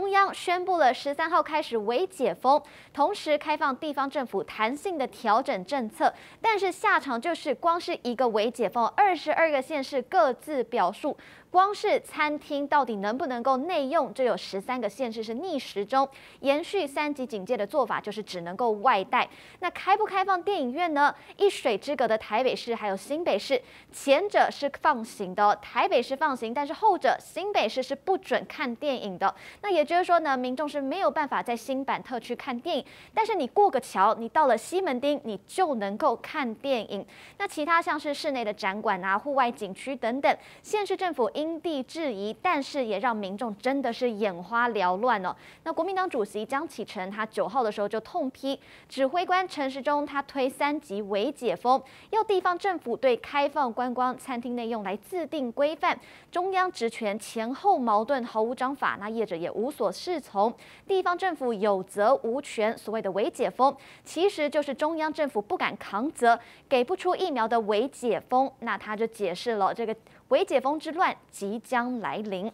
中央宣布了十三号开始微解封，同时开放地方政府弹性的调整政策，但是下场就是光是一个微解封，二十二个县市各自表述。光是餐厅到底能不能够内用，就有十三个县市是逆时钟延续三级警戒的做法，就是只能够外带。那开不开放电影院呢？一水之隔的台北市还有新北市，前者是放行的，台北市放行，但是后者新北市是不准看电影的。那也就是说呢，民众是没有办法在新版特区看电影，但是你过个桥，你到了西门町，你就能够看电影。那其他像是室内的展馆啊、户外景区等等，县市政府。因地制宜，但是也让民众真的是眼花缭乱哦。那国民党主席江启臣他九号的时候就痛批指挥官陈时中，他推三级为解封，要地方政府对开放观光餐厅内用来自定规范，中央职权前后矛盾，毫无章法，那业者也无所所适从，地方政府有责无权。所谓的伪解封，其实就是中央政府不敢扛责，给不出疫苗的伪解封。那他就解释了这个。伪解封之乱即将来临。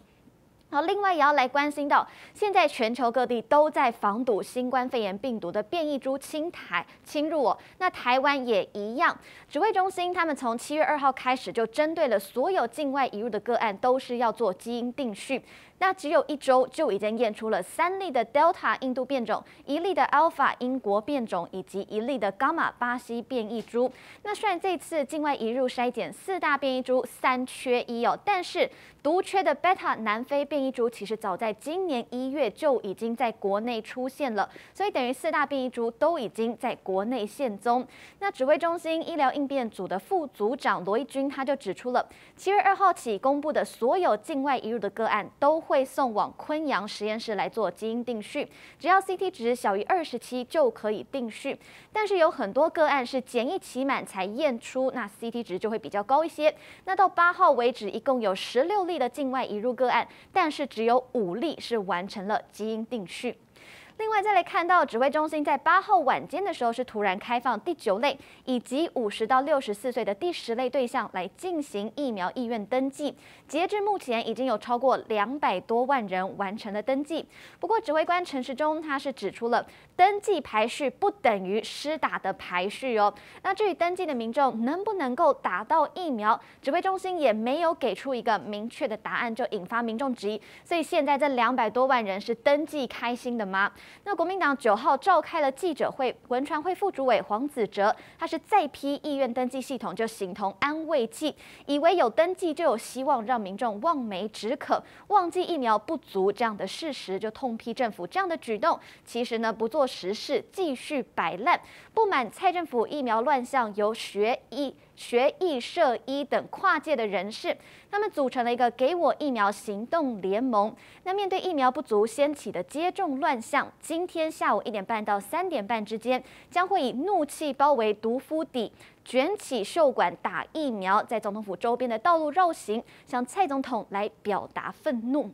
好，另外也要来关心到，现在全球各地都在防堵新冠肺炎病毒的变异株侵台侵入哦。那台湾也一样，指挥中心他们从七月二号开始就针对了所有境外移入的个案，都是要做基因定序。那只有一周就已经验出了三例的 Delta 印度变种，一例的 Alpha 英国变种，以及一例的 Gamma 巴西变异株。那虽然这次境外移入筛检四大变异株三缺一哦，但是独缺的 Beta 南非变变异株其实早在今年一月就已经在国内出现了，所以等于四大变异株都已经在国内现踪。那指挥中心医疗应变组的副组长罗义军他就指出了，七月二号起公布的所有境外移入的个案都。会送往昆阳实验室来做基因定序，只要 CT 值小于二十七就可以定序。但是有很多个案是检疫期满才验出，那 CT 值就会比较高一些。那到八号为止，一共有十六例的境外移入个案，但但是只有五例是完成了基因定序。另外，再来看到指挥中心在八号晚间的时候，是突然开放第九类以及五十到六十四岁的第十类对象来进行疫苗意愿登记。截至目前，已经有超过两百多万人完成了登记。不过，指挥官陈时中他是指出了，登记排序不等于施打的排序哦。那至于登记的民众能不能够打到疫苗，指挥中心也没有给出一个明确的答案，就引发民众质疑。所以现在这两百多万人是登记开心的吗？那国民党九号召开了记者会，文传会副主委黄子哲，他是再批意愿登记系统就形同安慰剂，以为有登记就有希望，让民众望梅止渴，忘记疫苗不足这样的事实，就痛批政府这样的举动，其实呢不做实事，继续摆烂，不满蔡政府疫苗乱象，由学医。学艺、社医等跨界的人士，他们组成了一个“给我疫苗行动联盟”。那面对疫苗不足掀起的接种乱象，今天下午一点半到三点半之间，将会以怒气包围毒夫底，卷起袖管打疫苗，在总统府周边的道路绕行，向蔡总统来表达愤怒。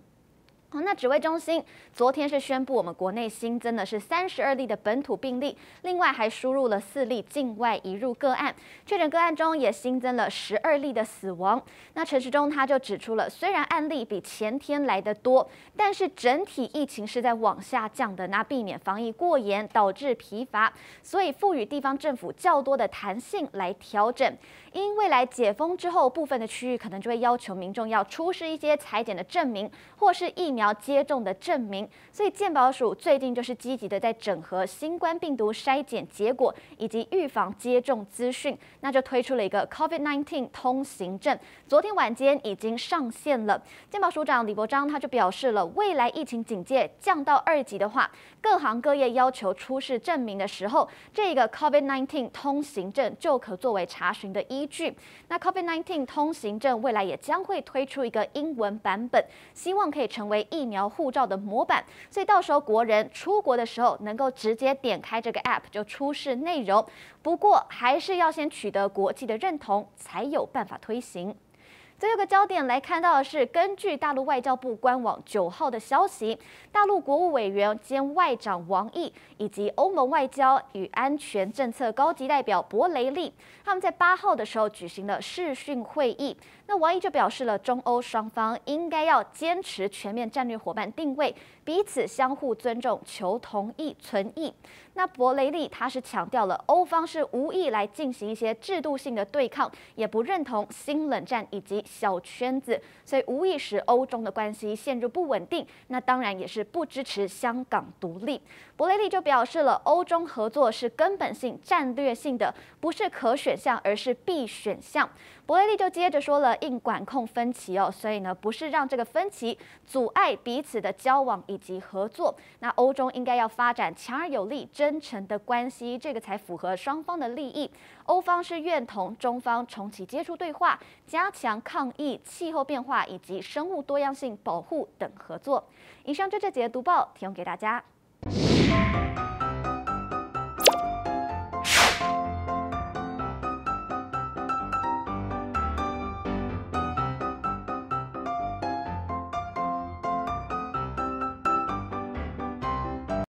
那指挥中心昨天是宣布，我们国内新增的是三十二例的本土病例，另外还输入了四例境外移入个案，确诊个案中也新增了十二例的死亡。那陈时中他就指出了，虽然案例比前天来的多，但是整体疫情是在往下降的，那避免防疫过严导致疲乏，所以赋予地方政府较多的弹性来调整。因未来解封之后，部分的区域可能就会要求民众要出示一些裁剪的证明，或是疫苗要接种的证明。所以健保署最近就是积极的在整合新冠病毒筛检结果以及预防接种资讯，那就推出了一个 COVID-19 通行证。昨天晚间已经上线了。健保署长李博章他就表示了，未来疫情警戒降到二级的话，各行各业要求出示证明的时候，这个 COVID-19 通行证就可作为查询的。依据那 COVID-19 通行证未来也将会推出一个英文版本，希望可以成为疫苗护照的模板，所以到时候国人出国的时候能够直接点开这个 App 就出示内容。不过还是要先取得国际的认同，才有办法推行。最后一个焦点来看到的是，根据大陆外交部官网九号的消息，大陆国务委员兼外长王毅以及欧盟外交与安全政策高级代表博雷利，他们在八号的时候举行了视讯会议。那王毅就表示了，中欧双方应该要坚持全面战略伙伴定位，彼此相互尊重，求同意存异。那博雷利他是强调了，欧方是无意来进行一些制度性的对抗，也不认同新冷战以及小圈子，所以无意使欧中的关系陷入不稳定。那当然也是不支持香港独立。伯雷利就表示了，欧中合作是根本性、战略性的，不是可选项，而是必选项。伯雷利就接着说了，应管控分歧哦，所以呢，不是让这个分歧阻碍彼此的交往以及合作。那欧中应该要发展强而有力、真诚的关系，这个才符合双方的利益。欧方是愿同中方重启接触对话，加强抗疫、气候变化以及生物多样性保护等合作。以上就这节读报提供给大家。